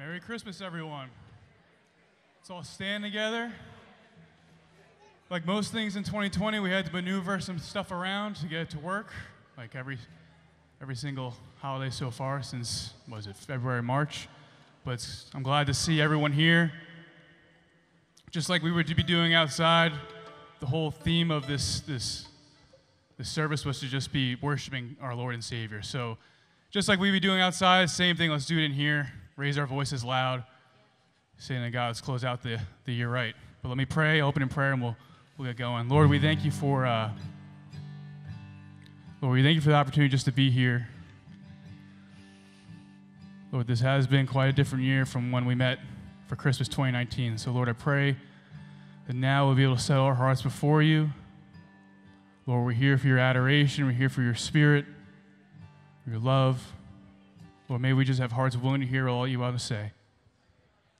Merry Christmas, everyone. Let's all stand together. Like most things in 2020, we had to maneuver some stuff around to get it to work. Like every every single holiday so far since was it February, March. But I'm glad to see everyone here. Just like we would be doing outside, the whole theme of this this this service was to just be worshiping our Lord and Savior. So, just like we'd be doing outside, same thing. Let's do it in here. Raise our voices loud, saying to God, let's close out the, the year right. But let me pray, open in prayer, and we'll we'll get going. Lord, we thank you for uh, Lord, we thank you for the opportunity just to be here. Lord, this has been quite a different year from when we met for Christmas 2019. So, Lord, I pray that now we'll be able to set our hearts before you. Lord, we're here for your adoration. We're here for your spirit, your love. Lord, may we just have hearts willing to hear all you want to say.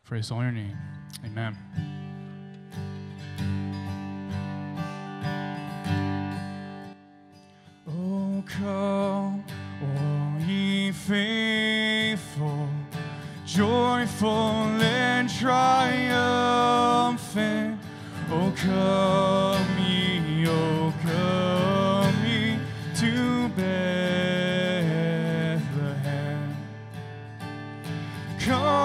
For this all your name. Amen. Oh, come, all ye faithful, joyful and triumphant. Oh, come Come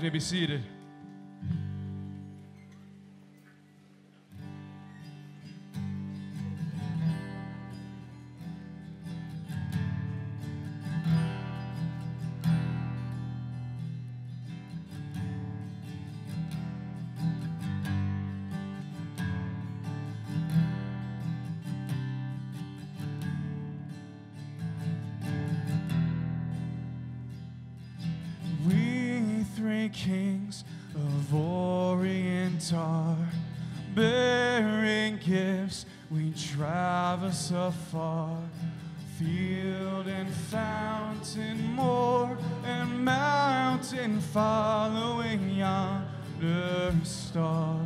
guys may be seated. kings of Orient are, bearing gifts we traverse afar. Field and fountain, moor and mountain, following yonder star.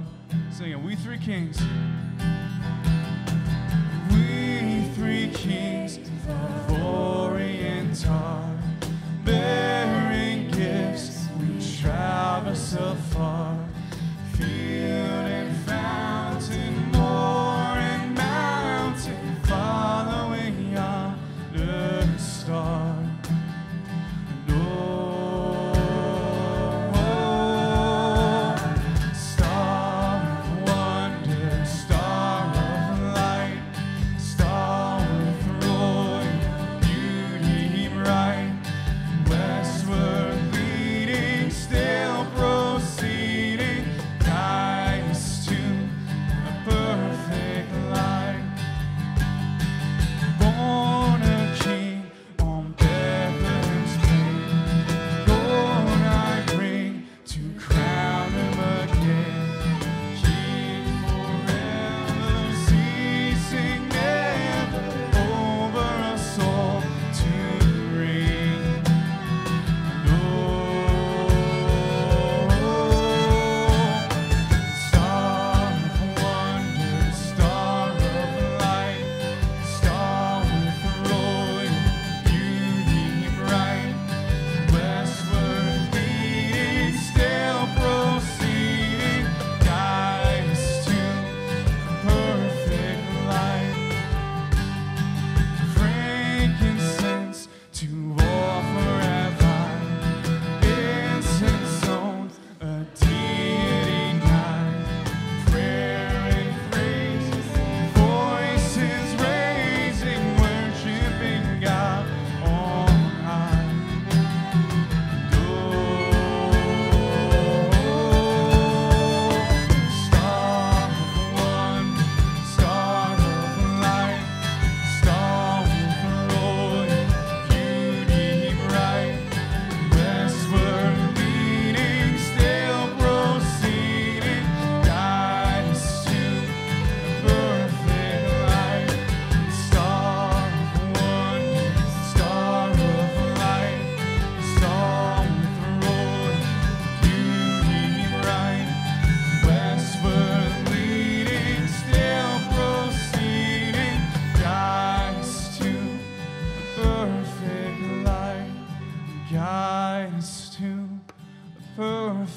Singing, we three kings. We three kings of Orient are, bearing so far, Fear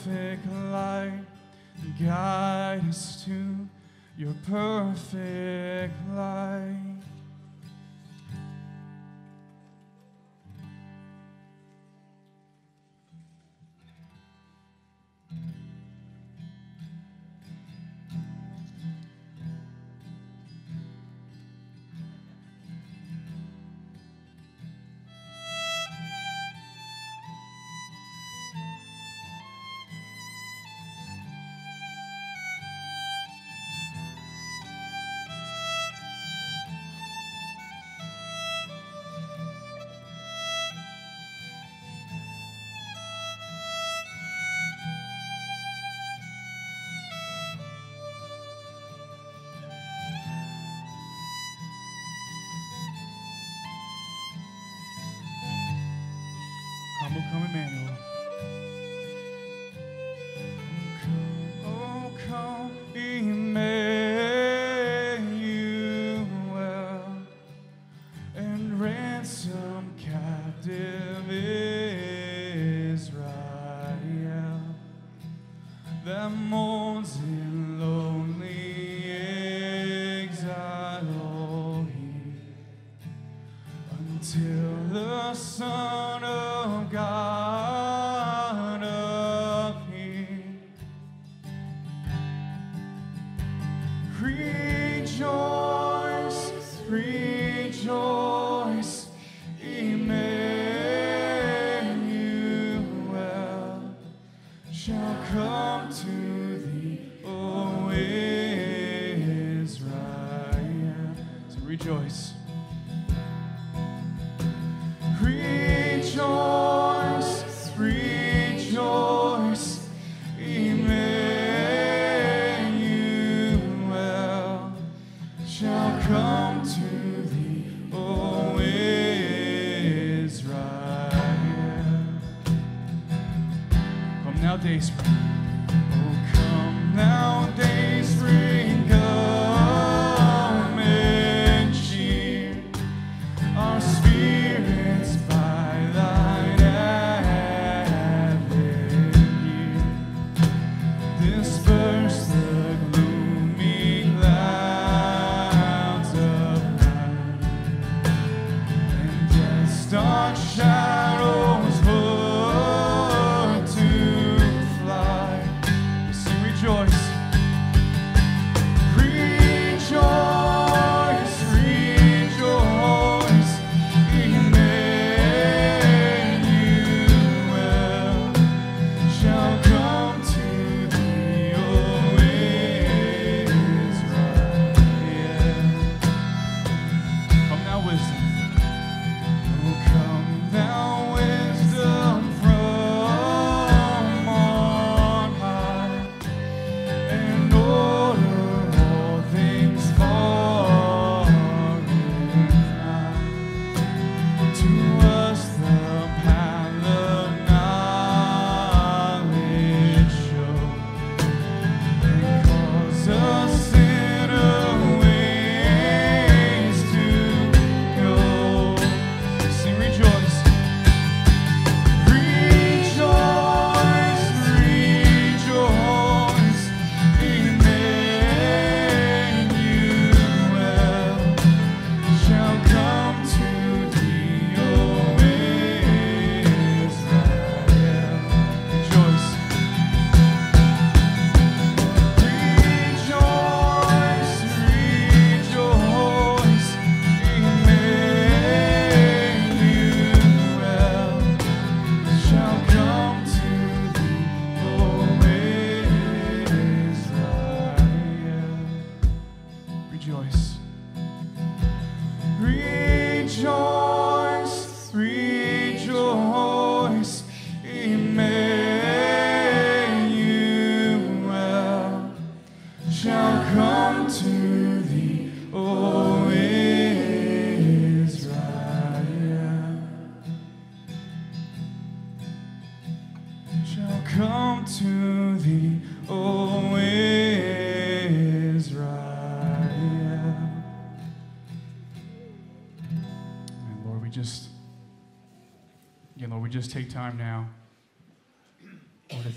perfect light. Guide us to your perfect light.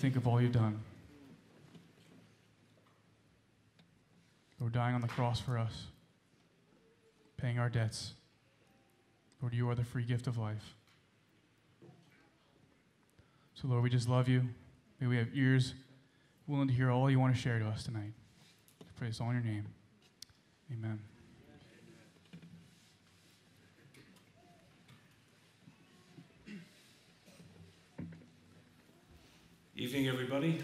Think of all you've done. Lord, dying on the cross for us, paying our debts. Lord, you are the free gift of life. So, Lord, we just love you. May we have ears willing to hear all you want to share to us tonight. I pray this all in your name. Amen. Evening, everybody.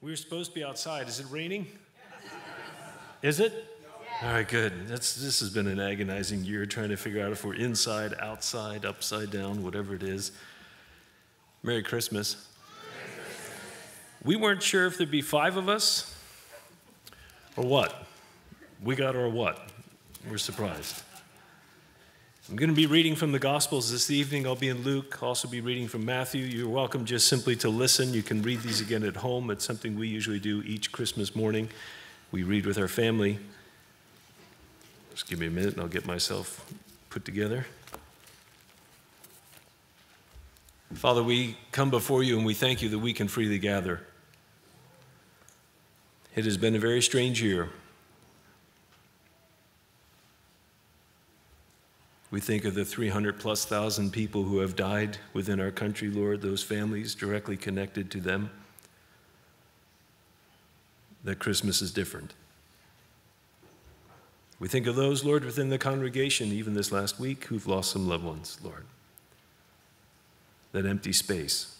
We were supposed to be outside. Is it raining? Is it? All right, good. That's, this has been an agonizing year trying to figure out if we're inside, outside, upside down, whatever it is. Merry Christmas. We weren't sure if there'd be five of us or what. We got our what. We're surprised. I'm going to be reading from the Gospels this evening. I'll be in Luke, also be reading from Matthew. You're welcome just simply to listen. You can read these again at home. It's something we usually do each Christmas morning. We read with our family. Just give me a minute and I'll get myself put together. Father, we come before you and we thank you that we can freely gather. It has been a very strange year. We think of the 300 plus thousand people who have died within our country, Lord, those families directly connected to them. That Christmas is different. We think of those, Lord, within the congregation, even this last week, who've lost some loved ones, Lord. That empty space.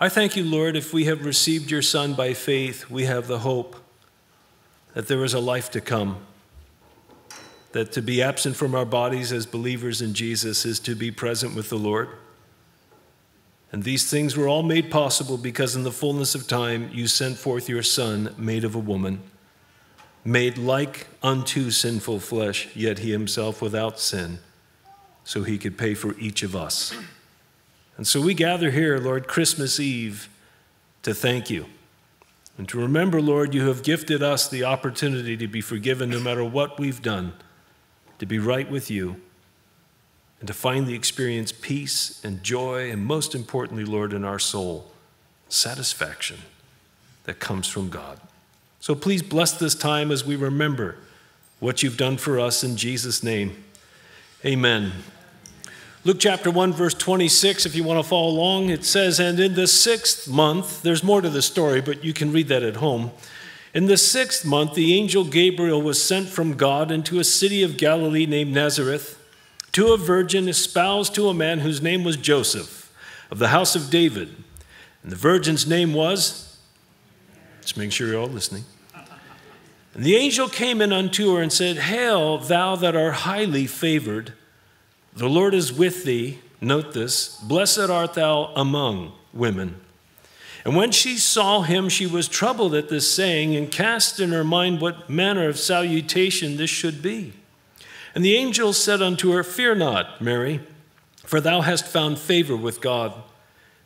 I thank you, Lord, if we have received your Son by faith, we have the hope that there is a life to come. That to be absent from our bodies as believers in Jesus is to be present with the Lord. And these things were all made possible because in the fullness of time you sent forth your Son, made of a woman, made like unto sinful flesh, yet he himself without sin, so he could pay for each of us. And so we gather here, Lord, Christmas Eve to thank you. And to remember, Lord, you have gifted us the opportunity to be forgiven no matter what we've done, to be right with you, and to finally experience peace and joy, and most importantly, Lord, in our soul, satisfaction that comes from God. So please bless this time as we remember what you've done for us in Jesus' name. Amen. Luke chapter 1, verse 26, if you want to follow along, it says, And in the sixth month, there's more to the story, but you can read that at home. In the sixth month, the angel Gabriel was sent from God into a city of Galilee named Nazareth to a virgin espoused to a man whose name was Joseph of the house of David. And the virgin's name was, let's make sure you're all listening. And the angel came in unto her and said, Hail, thou that art highly favored. The Lord is with thee. Note this Blessed art thou among women. And when she saw him, she was troubled at this saying and cast in her mind what manner of salutation this should be. And the angel said unto her, Fear not, Mary, for thou hast found favor with God.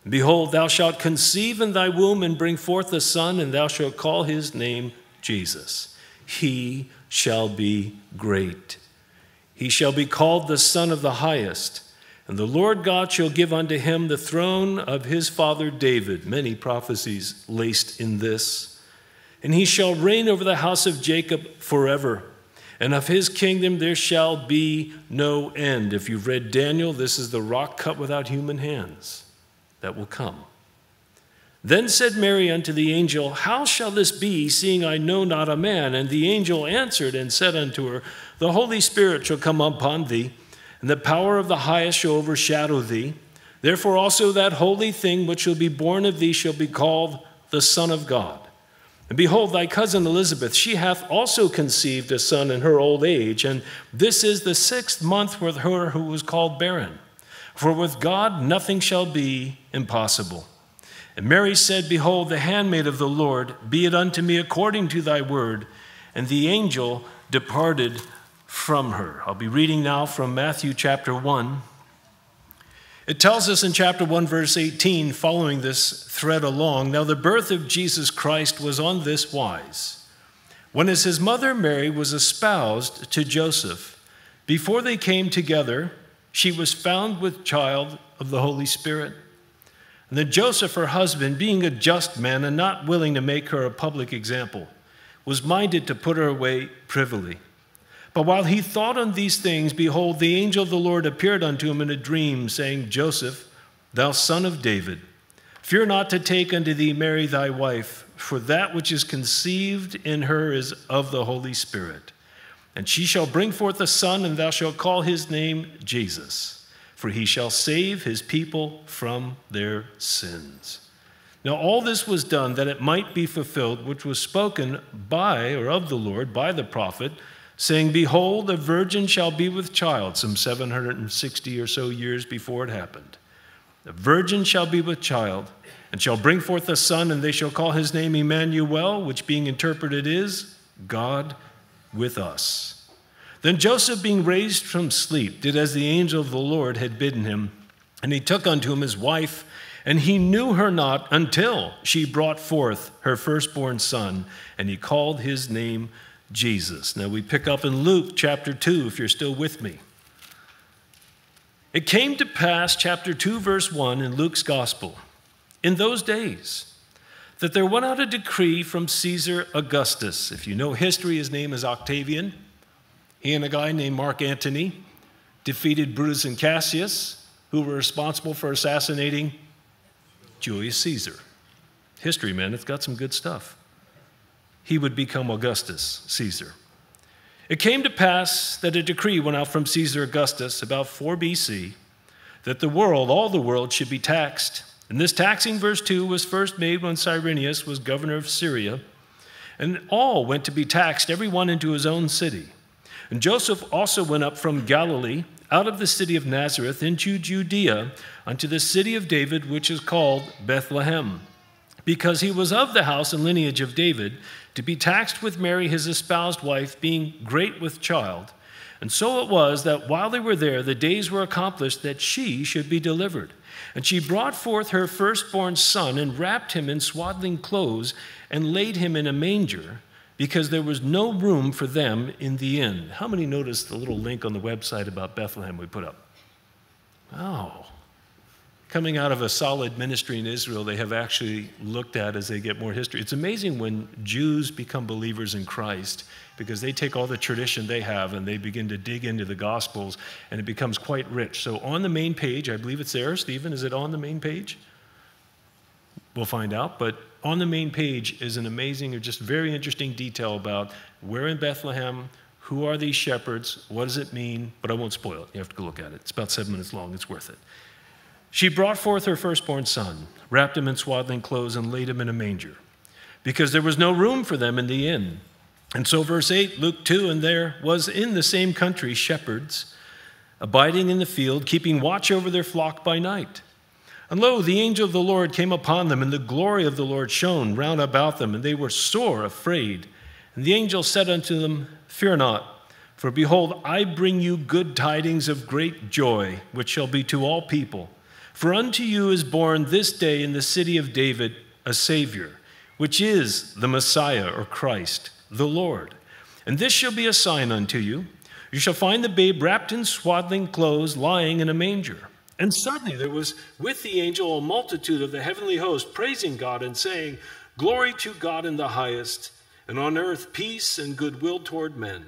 Behold, thou shalt conceive in thy womb and bring forth a son, and thou shalt call his name Jesus. He shall be great he shall be called the Son of the Highest. And the Lord God shall give unto him the throne of his father David. Many prophecies laced in this. And he shall reign over the house of Jacob forever. And of his kingdom there shall be no end. If you've read Daniel, this is the rock cut without human hands that will come. Then said Mary unto the angel, How shall this be, seeing I know not a man? And the angel answered and said unto her, The Holy Spirit shall come upon thee, and the power of the highest shall overshadow thee. Therefore also that holy thing which shall be born of thee shall be called the Son of God. And behold, thy cousin Elizabeth, she hath also conceived a son in her old age, and this is the sixth month with her who was called barren. For with God nothing shall be impossible. And Mary said, Behold, the handmaid of the Lord, be it unto me according to thy word. And the angel departed from her. I'll be reading now from Matthew chapter 1. It tells us in chapter 1, verse 18, following this thread along Now the birth of Jesus Christ was on this wise. When as his mother Mary was espoused to Joseph, before they came together, she was found with child of the Holy Spirit. And then Joseph, her husband, being a just man and not willing to make her a public example, was minded to put her away privily. But while he thought on these things, behold, the angel of the Lord appeared unto him in a dream, saying, Joseph, thou son of David, fear not to take unto thee Mary thy wife, for that which is conceived in her is of the Holy Spirit. And she shall bring forth a son, and thou shalt call his name Jesus for he shall save his people from their sins. Now, all this was done that it might be fulfilled, which was spoken by or of the Lord by the prophet, saying, Behold, a virgin shall be with child, some 760 or so years before it happened. The virgin shall be with child, and shall bring forth a son, and they shall call his name Emmanuel, which being interpreted is God with us. Then Joseph, being raised from sleep, did as the angel of the Lord had bidden him, and he took unto him his wife, and he knew her not until she brought forth her firstborn son, and he called his name Jesus. Now we pick up in Luke chapter 2, if you're still with me. It came to pass, chapter 2, verse 1 in Luke's gospel, in those days, that there went out a decree from Caesar Augustus. If you know history, his name is Octavian. He and a guy named Mark Antony defeated Brutus and Cassius, who were responsible for assassinating Julius Caesar. History, man, it's got some good stuff. He would become Augustus Caesar. It came to pass that a decree went out from Caesar Augustus about 4 BC that the world, all the world, should be taxed. And this taxing, verse 2, was first made when Cyrenius was governor of Syria. And all went to be taxed, every one into his own city. And Joseph also went up from Galilee, out of the city of Nazareth, into Judea, unto the city of David, which is called Bethlehem, because he was of the house and lineage of David, to be taxed with Mary, his espoused wife, being great with child. And so it was that while they were there, the days were accomplished that she should be delivered. And she brought forth her firstborn son and wrapped him in swaddling clothes and laid him in a manger because there was no room for them in the inn. How many noticed the little link on the website about Bethlehem we put up? Oh. Coming out of a solid ministry in Israel, they have actually looked at as they get more history. It's amazing when Jews become believers in Christ because they take all the tradition they have and they begin to dig into the Gospels and it becomes quite rich. So, on the main page, I believe it's there, Stephen, is it on the main page? We'll find out. But on the main page is an amazing or just very interesting detail about where in Bethlehem, who are these shepherds, what does it mean, but I won't spoil it. You have to go look at it. It's about seven minutes long, it's worth it. She brought forth her firstborn son, wrapped him in swaddling clothes, and laid him in a manger, because there was no room for them in the inn. And so, verse 8, Luke 2, and there was in the same country shepherds abiding in the field, keeping watch over their flock by night. And lo, the angel of the Lord came upon them, and the glory of the Lord shone round about them, and they were sore afraid. And the angel said unto them, Fear not, for behold, I bring you good tidings of great joy, which shall be to all people. For unto you is born this day in the city of David a Savior, which is the Messiah or Christ, the Lord. And this shall be a sign unto you. You shall find the babe wrapped in swaddling clothes, lying in a manger. And suddenly there was with the angel a multitude of the heavenly host praising God and saying, Glory to God in the highest, and on earth peace and goodwill toward men.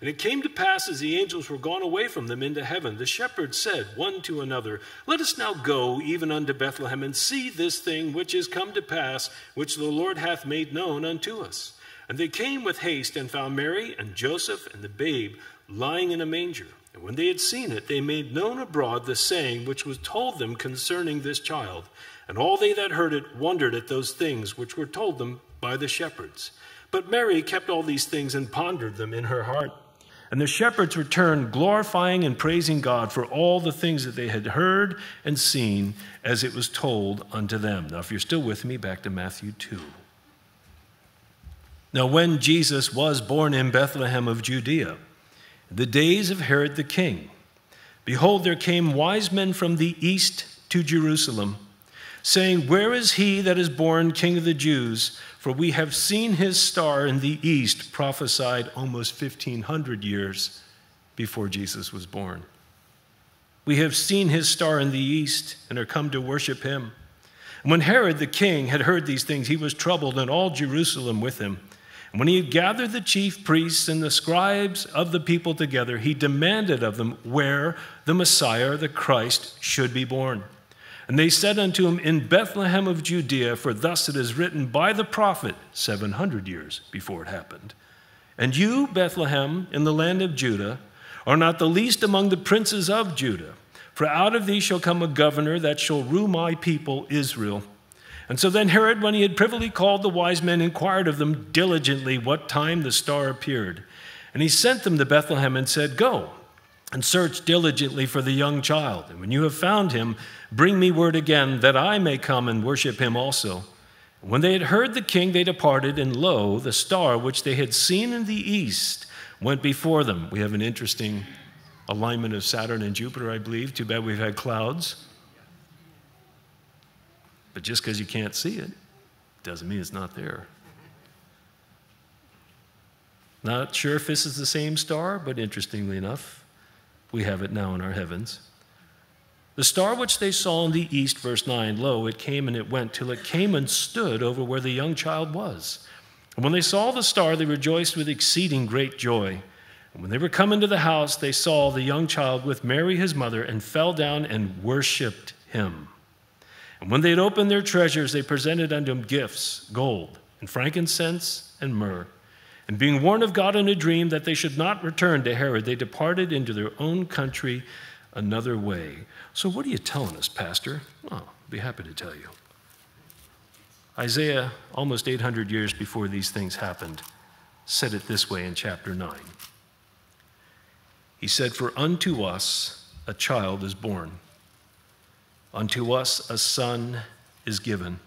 And it came to pass as the angels were gone away from them into heaven, the shepherds said one to another, Let us now go even unto Bethlehem and see this thing which is come to pass, which the Lord hath made known unto us. And they came with haste and found Mary and Joseph and the babe lying in a manger. And when they had seen it, they made known abroad the saying which was told them concerning this child. And all they that heard it wondered at those things which were told them by the shepherds. But Mary kept all these things and pondered them in her heart. And the shepherds returned, glorifying and praising God for all the things that they had heard and seen as it was told unto them. Now, if you're still with me, back to Matthew 2. Now, when Jesus was born in Bethlehem of Judea, the days of Herod the king. Behold, there came wise men from the east to Jerusalem, saying, Where is he that is born king of the Jews? For we have seen his star in the east, prophesied almost 1,500 years before Jesus was born. We have seen his star in the east and are come to worship him. And when Herod the king had heard these things, he was troubled, and all Jerusalem with him. And when he had gathered the chief priests and the scribes of the people together, he demanded of them where the Messiah, the Christ, should be born. And they said unto him, In Bethlehem of Judea, for thus it is written by the prophet 700 years before it happened. And you, Bethlehem, in the land of Judah, are not the least among the princes of Judah, for out of thee shall come a governor that shall rule my people Israel. And so then Herod, when he had privily called the wise men, inquired of them diligently what time the star appeared. And he sent them to Bethlehem and said, Go and search diligently for the young child. And when you have found him, bring me word again that I may come and worship him also. When they had heard the king, they departed, and lo, the star which they had seen in the east went before them. We have an interesting alignment of Saturn and Jupiter, I believe. Too bad we've had clouds. But just because you can't see it doesn't mean it's not there. Not sure if this is the same star, but interestingly enough, we have it now in our heavens. The star which they saw in the east, verse 9, lo, it came and it went till it came and stood over where the young child was. And when they saw the star, they rejoiced with exceeding great joy. And when they were come into the house, they saw the young child with Mary his mother and fell down and worshiped him. And when they had opened their treasures, they presented unto him gifts gold, and frankincense, and myrrh. And being warned of God in a dream that they should not return to Herod, they departed into their own country another way. So, what are you telling us, Pastor? Well, I'll be happy to tell you. Isaiah, almost 800 years before these things happened, said it this way in chapter 9. He said, For unto us a child is born, unto us a son is given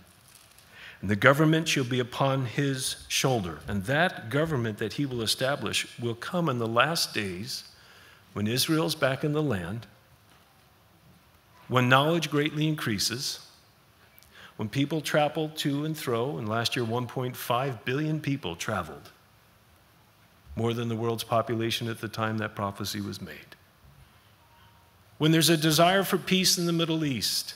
and the government shall be upon his shoulder. And that government that he will establish will come in the last days when Israel's back in the land, when knowledge greatly increases, when people travel to and fro, and last year 1.5 billion people traveled, more than the world's population at the time that prophecy was made. When there's a desire for peace in the Middle East,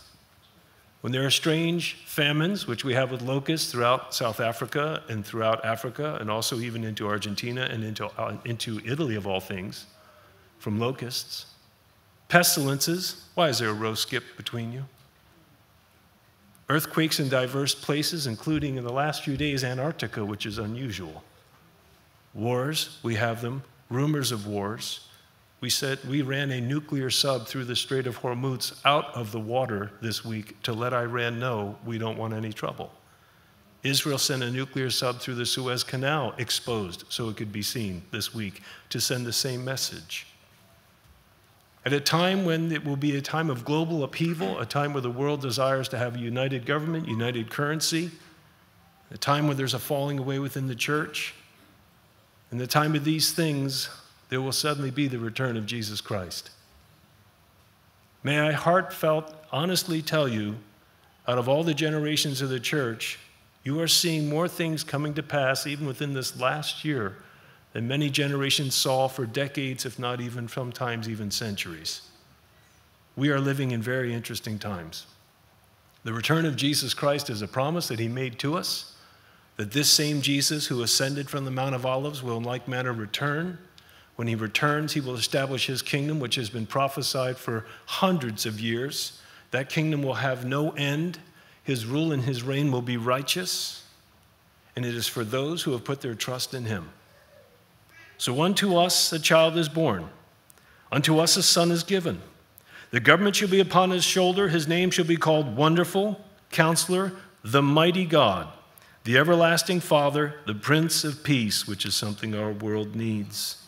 when there are strange famines, which we have with locusts throughout South Africa and throughout Africa, and also even into Argentina and into, uh, into Italy, of all things, from locusts. Pestilences, why is there a row skip between you? Earthquakes in diverse places, including in the last few days, Antarctica, which is unusual. Wars, we have them. Rumors of wars. We said we ran a nuclear sub through the Strait of Hormuz out of the water this week to let Iran know we don't want any trouble. Israel sent a nuclear sub through the Suez Canal exposed so it could be seen this week to send the same message. At a time when it will be a time of global upheaval, a time where the world desires to have a united government, united currency, a time when there's a falling away within the church, in the time of these things, there will suddenly be the return of Jesus Christ. May I heartfelt, honestly tell you, out of all the generations of the church, you are seeing more things coming to pass, even within this last year, than many generations saw for decades, if not even sometimes even centuries. We are living in very interesting times. The return of Jesus Christ is a promise that he made to us, that this same Jesus who ascended from the Mount of Olives will in like manner return when he returns, he will establish his kingdom, which has been prophesied for hundreds of years. That kingdom will have no end. His rule and his reign will be righteous, and it is for those who have put their trust in him. So, unto us a child is born, unto us a son is given. The government shall be upon his shoulder. His name shall be called Wonderful, Counselor, the Mighty God, the Everlasting Father, the Prince of Peace, which is something our world needs.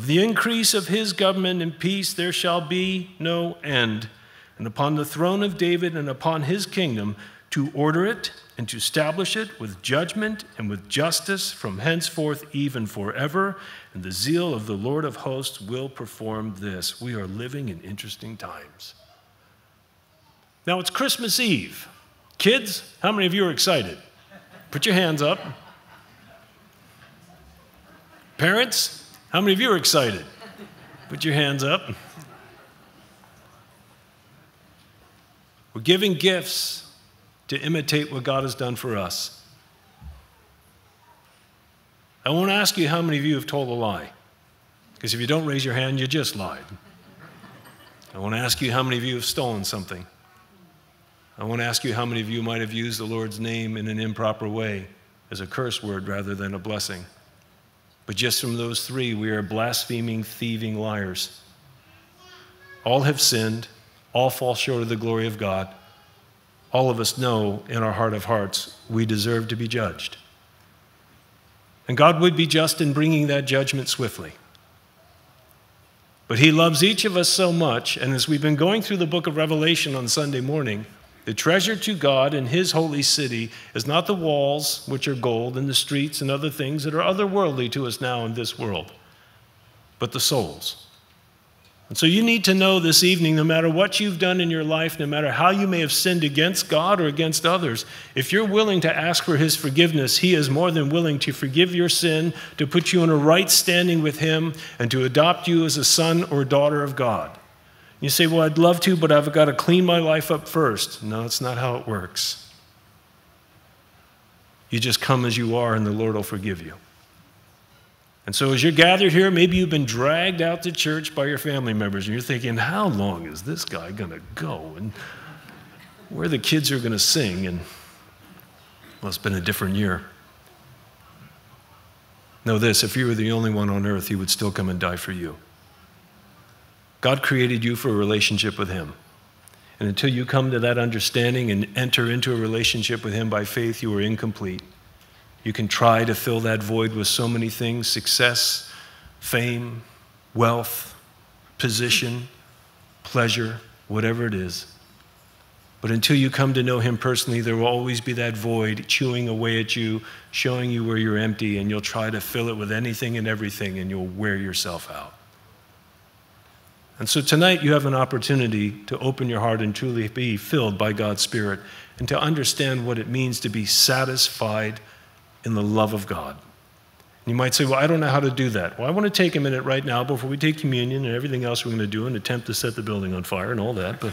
Of the increase of his government and peace there shall be no end, and upon the throne of David and upon his kingdom to order it and to establish it with judgment and with justice from henceforth even forever. And the zeal of the Lord of hosts will perform this. We are living in interesting times. Now it's Christmas Eve. Kids, how many of you are excited? Put your hands up. Parents, how many of you are excited? Put your hands up. We're giving gifts to imitate what God has done for us. I won't ask you how many of you have told a lie, because if you don't raise your hand, you just lied. I won't ask you how many of you have stolen something. I won't ask you how many of you might have used the Lord's name in an improper way as a curse word rather than a blessing. But just from those three, we are blaspheming, thieving liars. All have sinned, all fall short of the glory of God. All of us know in our heart of hearts we deserve to be judged. And God would be just in bringing that judgment swiftly. But He loves each of us so much, and as we've been going through the book of Revelation on Sunday morning, the treasure to God in His holy city is not the walls, which are gold, and the streets and other things that are otherworldly to us now in this world, but the souls. And so you need to know this evening no matter what you've done in your life, no matter how you may have sinned against God or against others, if you're willing to ask for His forgiveness, He is more than willing to forgive your sin, to put you in a right standing with Him, and to adopt you as a son or daughter of God. You say, Well, I'd love to, but I've got to clean my life up first. No, it's not how it works. You just come as you are, and the Lord will forgive you. And so, as you're gathered here, maybe you've been dragged out to church by your family members, and you're thinking, How long is this guy going to go? And where the kids are going to sing? And well, it's been a different year. Know this if you were the only one on earth, he would still come and die for you. God created you for a relationship with him. And until you come to that understanding and enter into a relationship with him by faith, you are incomplete. You can try to fill that void with so many things success, fame, wealth, position, pleasure, whatever it is. But until you come to know Him personally, there will always be that void chewing away at you, showing you where you're empty, and you'll try to fill it with anything and everything, and you'll wear yourself out. And so tonight you have an opportunity to open your heart and truly be filled by God's Spirit and to understand what it means to be satisfied in the love of God. You might say, Well, I don't know how to do that. Well, I want to take a minute right now before we take communion and everything else we're going to do and attempt to set the building on fire and all that. But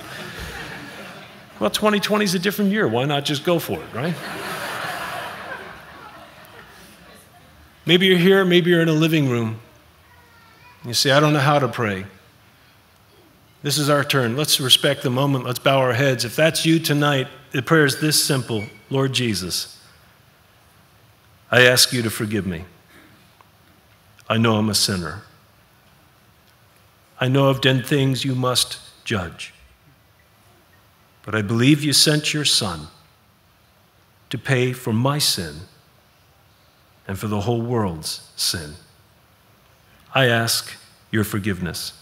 well, 2020 is a different year. Why not just go for it, right? maybe you're here, maybe you're in a living room. You say, I don't know how to pray. This is our turn. Let's respect the moment. Let's bow our heads. If that's you tonight, the prayer is this simple Lord Jesus, I ask you to forgive me. I know I'm a sinner. I know I've done things you must judge. But I believe you sent your Son to pay for my sin and for the whole world's sin. I ask your forgiveness.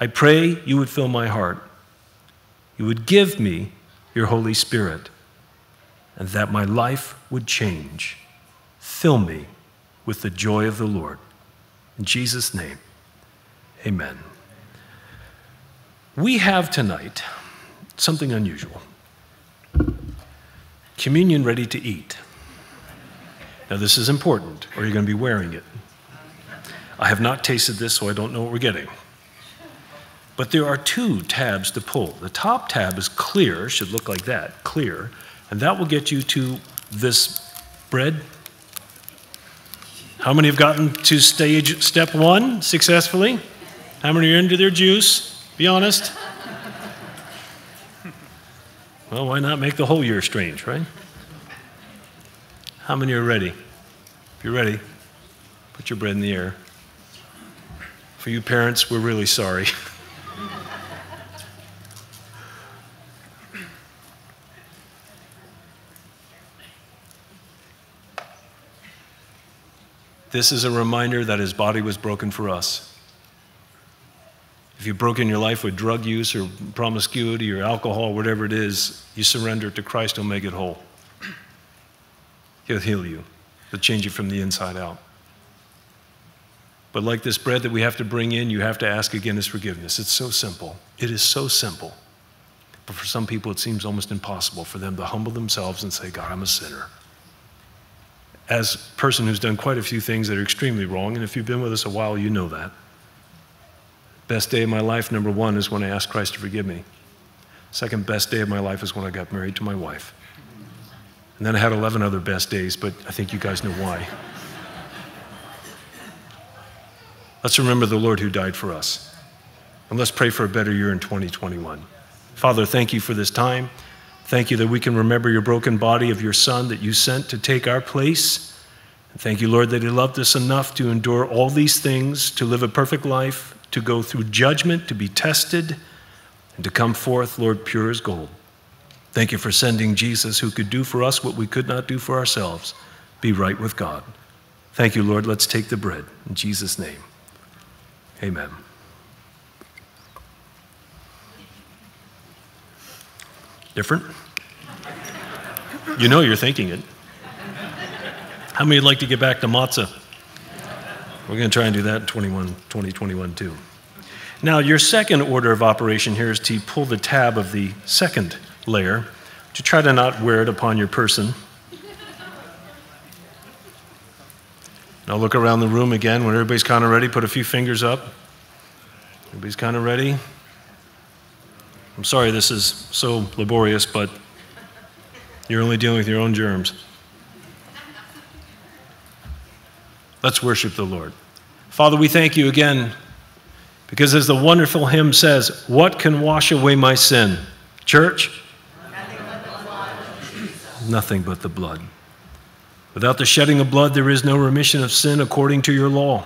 I pray you would fill my heart. You would give me your Holy Spirit, and that my life would change. Fill me with the joy of the Lord. In Jesus' name, amen. We have tonight something unusual communion ready to eat. Now, this is important, or you're going to be wearing it. I have not tasted this, so I don't know what we're getting. But there are two tabs to pull. The top tab is clear, should look like that, clear, and that will get you to this bread. How many have gotten to stage step one successfully? How many are into their juice? Be honest. Well, why not make the whole year strange, right? How many are ready? If you're ready, put your bread in the air. For you parents, we're really sorry. this is a reminder that his body was broken for us. If you've broken your life with drug use or promiscuity or alcohol, whatever it is, you surrender to Christ, He'll make it whole. He'll heal you, He'll change you from the inside out. But like this bread that we have to bring in, you have to ask again His forgiveness. It's so simple. It is so simple. But for some people, it seems almost impossible for them to humble themselves and say, God, I'm a sinner. As a person who's done quite a few things that are extremely wrong, and if you've been with us a while, you know that. Best day of my life, number one, is when I asked Christ to forgive me. Second best day of my life is when I got married to my wife. And then I had 11 other best days, but I think you guys know why. Let's remember the Lord who died for us. And let's pray for a better year in 2021. Father, thank you for this time. Thank you that we can remember your broken body of your Son that you sent to take our place. Thank you, Lord, that He loved us enough to endure all these things, to live a perfect life, to go through judgment, to be tested, and to come forth, Lord, pure as gold. Thank you for sending Jesus, who could do for us what we could not do for ourselves be right with God. Thank you, Lord. Let's take the bread. In Jesus' name, amen. Different? You know you're thinking it. How many would like to get back to matzah? We're going to try and do that in 21, 2021 too. Now, your second order of operation here is to pull the tab of the second layer to try to not wear it upon your person. Now, look around the room again. When everybody's kind of ready, put a few fingers up. Everybody's kind of ready. I'm sorry this is so laborious, but you're only dealing with your own germs. Let's worship the Lord. Father, we thank you again because, as the wonderful hymn says, what can wash away my sin? Church? Nothing but the blood. Without the shedding of blood, there is no remission of sin according to your law.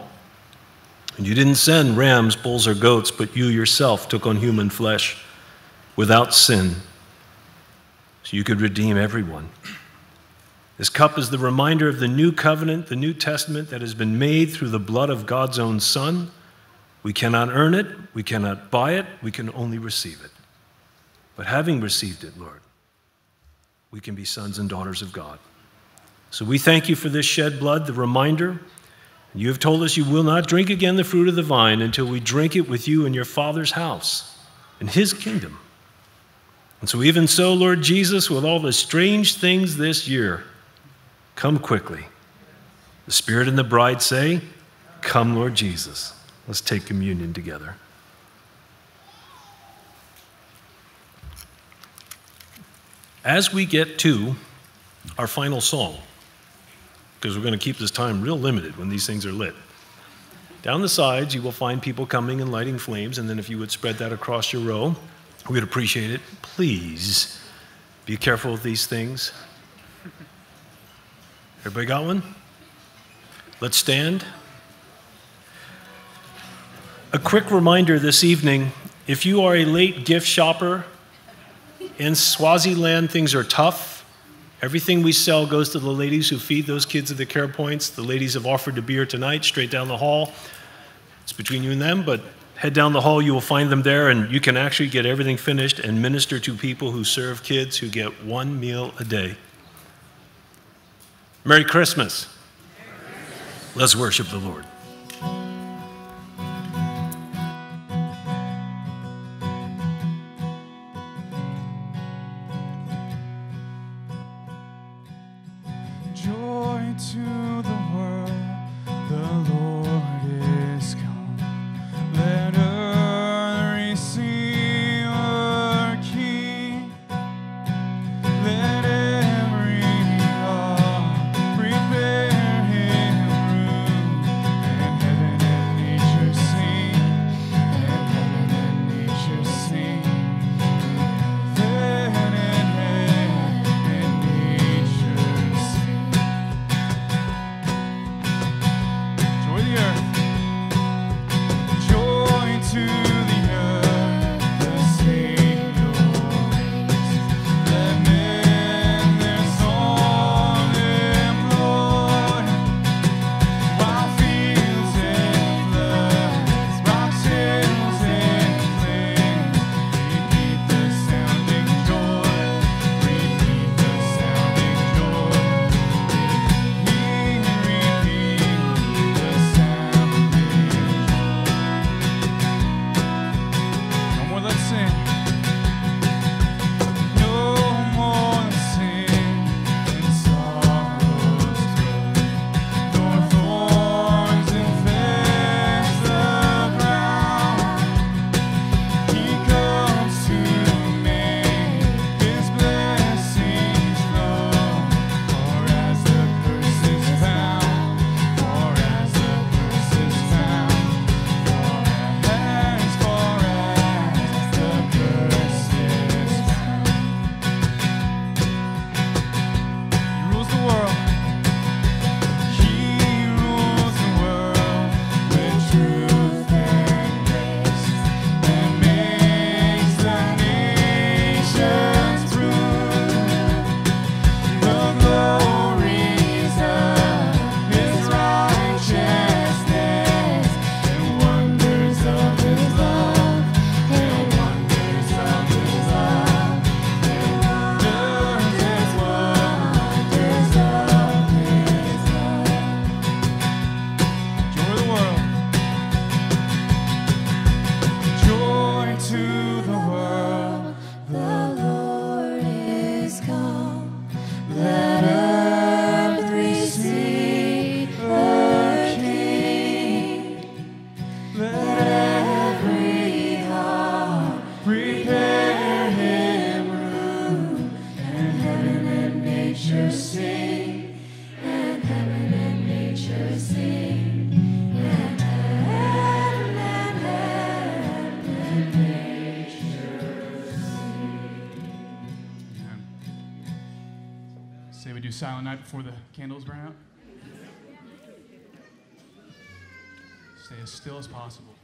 And you didn't send rams, bulls, or goats, but you yourself took on human flesh without sin, so you could redeem everyone. This cup is the reminder of the new covenant, the New Testament that has been made through the blood of God's own Son. We cannot earn it, we cannot buy it, we can only receive it. But having received it, Lord, we can be sons and daughters of God. So we thank you for this shed blood, the reminder. You have told us you will not drink again the fruit of the vine until we drink it with you in your Father's house, in his kingdom. And so, even so, Lord Jesus, with all the strange things this year, come quickly. The Spirit and the bride say, Come, Lord Jesus. Let's take communion together. As we get to our final song, because we're going to keep this time real limited when these things are lit. Down the sides, you will find people coming and lighting flames, and then if you would spread that across your row, we would appreciate it. Please be careful with these things. Everybody got one? Let's stand. A quick reminder this evening if you are a late gift shopper, in Swaziland, things are tough. Everything we sell goes to the ladies who feed those kids at the care points. The ladies have offered to be here tonight, straight down the hall. It's between you and them, but head down the hall, you will find them there, and you can actually get everything finished and minister to people who serve kids who get one meal a day. Merry Christmas. Let's worship the Lord. before the candles burn out? Stay as still as possible.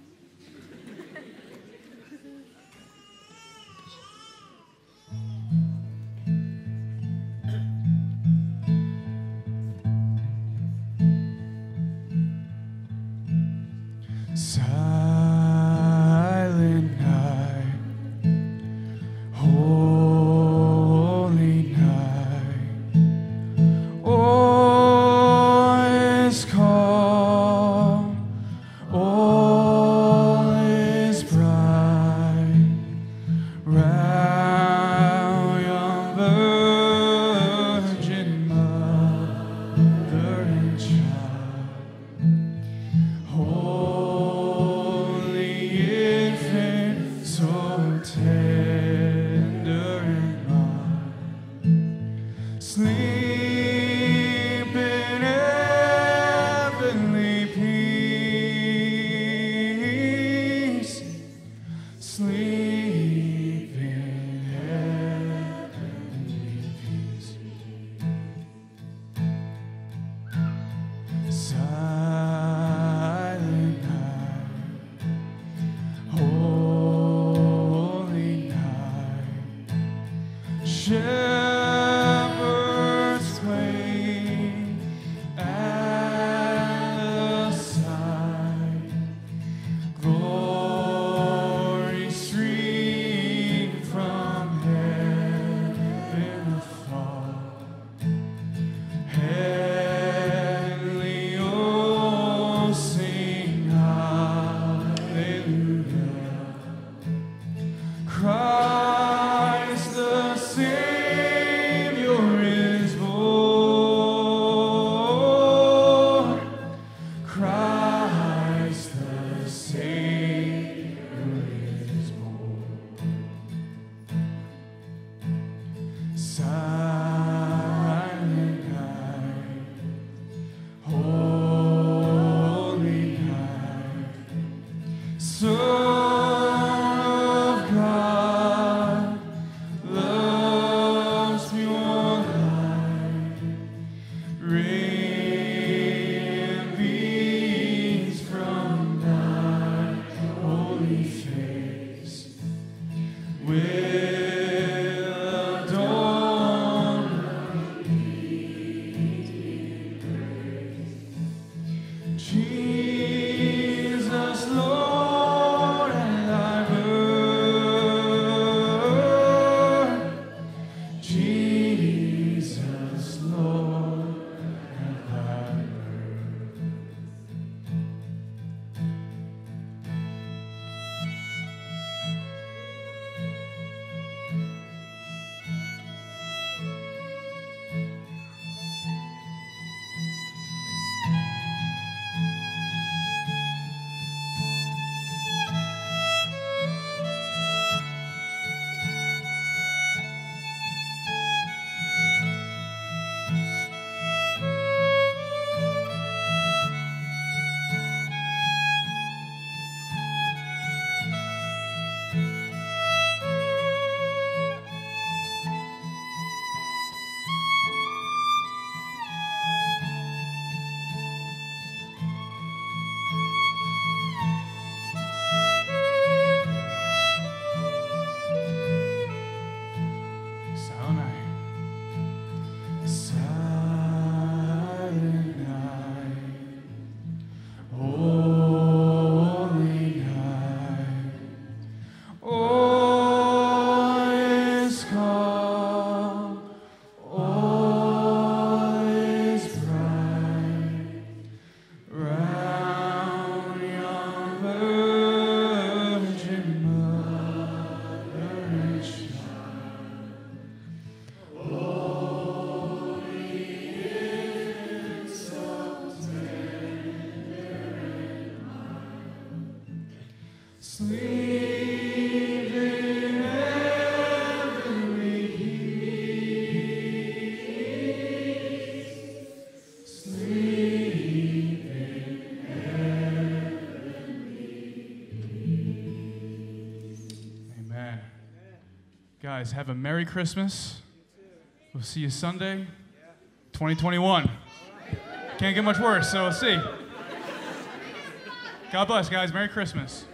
guys have a Merry Christmas. We'll see you Sunday, 2021. Can't get much worse, so see. God bless, guys. Merry Christmas.